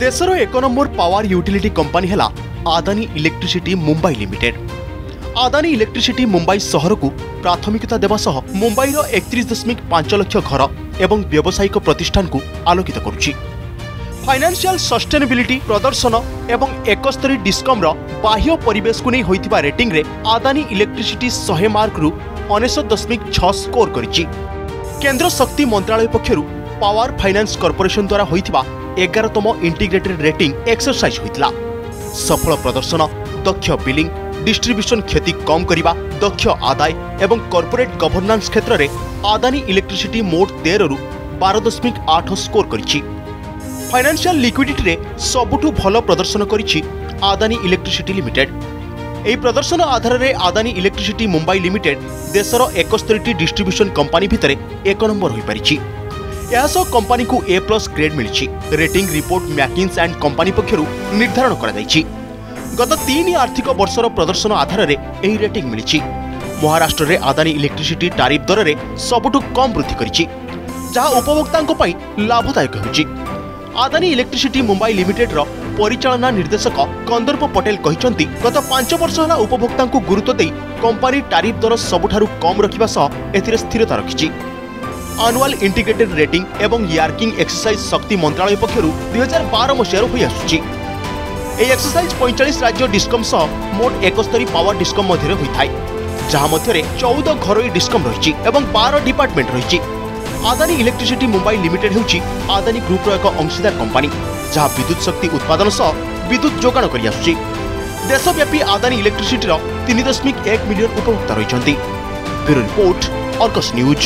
ଦେଶର ଏକ number power utility company ହେଲା Adani Electricity Mumbai Limited Adani Electricity Mumbai ସହରକୁ ପ୍ରାଥମିକତା ଦେବା ସହ ମୁମ୍ବାଇର ଏକତିରିଶ ଦଶମିକ ପାଞ୍ଚ ଲକ୍ଷ ଘର ଏବଂ ବ୍ୟବସାୟିକ ପ୍ରତିଷ୍ଠାନକୁ ଆଲୋକିତ କରୁଛି ଫାଇନାନ୍ସିଆଲ ସଷ୍ଟେନେବିଲିଟି ପ୍ରଦର୍ଶନ ଏବଂ ଏକସ୍ତରୀ ଡିସ୍କମ୍ର ବାହ୍ୟ ପରିବେଶକୁ ନେଇ ହୋଇଥିବା ରେଟିଂରେ ଆଦାନୀ ଇଲେକ୍ଟ୍ରିସିଟି ଶହେ ମାର୍କରୁ ଅନେଶତ ଦଶମିକ ଛଅ ସ୍କୋର କରିଛି କେନ୍ଦ୍ର ଶକ୍ତି ମନ୍ତ୍ରଣାଳୟ ପକ୍ଷରୁ ପାୱାର ଫାଇନାନ୍ସ କର୍ପୋରେସନ ଦ୍ୱାରା ହୋଇଥିବା এগারতম ইন্টিগ্রেটেড রেটিং এক্সরসাইজ হয়েছিল সফল প্রদর্শন দক্ষ বিলিং ডিস্ট্রিবিউশন ক্ষতি কম করা দক্ষ আদায় এবং কর্পোরেট গভর্নান্স ক্ষেত্রে আদানি ইলেকট্রিসিটি মোট তেরু বার দশমিক আট স্কোর করেছি ফাইনান্সিয়াল লিকুইডিটি সবুঠু ভাল প্রদর্শন করেছি আদানি ইলেকট্রিসিটি লিমিটেড এই প্রদর্শন আধারে আদানি ইলেকট্রিসিটি মুম্বাই লিমিটেড দেশের একস্তরিটি ডিস্ট্রিবিউশন কোম্পানি ভিতরে এক নম্বর হয়ে পারিছে ଏହା ସହ କମ୍ପାନୀକୁ ଏ ପ୍ଲସ୍ ଗ୍ରେଡ୍ ମିଳିଛି rating report McKinsey and Company ପକ୍ଷରୁ ନିର୍ଦ୍ଧାରଣ କରାଯାଇଛି ଗତ ତିନି ଆର୍ଥିକ ବର୍ଷର ପ୍ରଦର୍ଶନ ଆଧାରରେ ଏହି ରେଟିଂ ମିଳିଛି ମହାରାଷ୍ଟ୍ରରେ ଆଦାନୀ ଇଲେକ୍ଟ୍ରିସିଟି ଟାରିଫ ଦରରେ ସବୁଠୁ କମ୍ ବୃଦ୍ଧି କରିଛି ଯାହା ଉପଭୋକ୍ତାଙ୍କ ପାଇଁ ଲାଭଦାୟକ ହେଉଛି ଆଦାନୀ ଇଲେକ୍ଟ୍ରିସିଟି ମୁମ୍ବାଇ ଲିମିଟେଡ୍ର ପରିଚାଳନା ନିର୍ଦ୍ଦେଶକ କନ୍ଦର୍ପ ପଟେଲ କହିଛନ୍ତି ଗତ ପାଞ୍ଚ ବର୍ଷ ହେଲା ଉପଭୋକ୍ତାଙ୍କୁ ଗୁରୁତ୍ୱ ଦେଇ କମ୍ପାନୀ ଟାରିଫ ଦର ସବୁଠାରୁ କମ୍ ରଖିବା ସହ ଏଥିରେ ସ୍ଥିରତା ରଖିଛି আনুয়াল ইন্টিগ্রেটেড রেটিং এবং ইয়ার্কিং এক্সরসাইজ শক্তি মন্ত্রণালয় পক্ষ দুই হাজার বার মশার হয়ে আসুচি এই এক্সরসাইজ পঁয়তাল্লিশ রাজ্য ডিসকম সহ মোট একস্তরী পাওয়ার ডিসকম মধ্যে হয়ে যা মধ্যে চৌদ ঘরোই ডিসকম রয়েছে এবং বার ডিপার্টমেন্ট রয়েছে আদানি ইলেকট্রিসিটি মুম্বাই লিমিটেড হচ্ছে ହେଉଛି গ্রুপর এক অংশীদার কোম্পানি যা বিদ্যুৎ শক্তি উৎপাদন সহ বিদ্যুৎ ବିଦ୍ୟୁତ୍ করে କରିଆସୁଛି দেশব্যাপী ଆଦାନୀ ইলেকট্রিসিটির তিন দশমিক এক মিলিয়ন উপভোক্তা রয়েছেন ବ୍ୟୁରୋ রিপোর্ট অর্কস নিউজ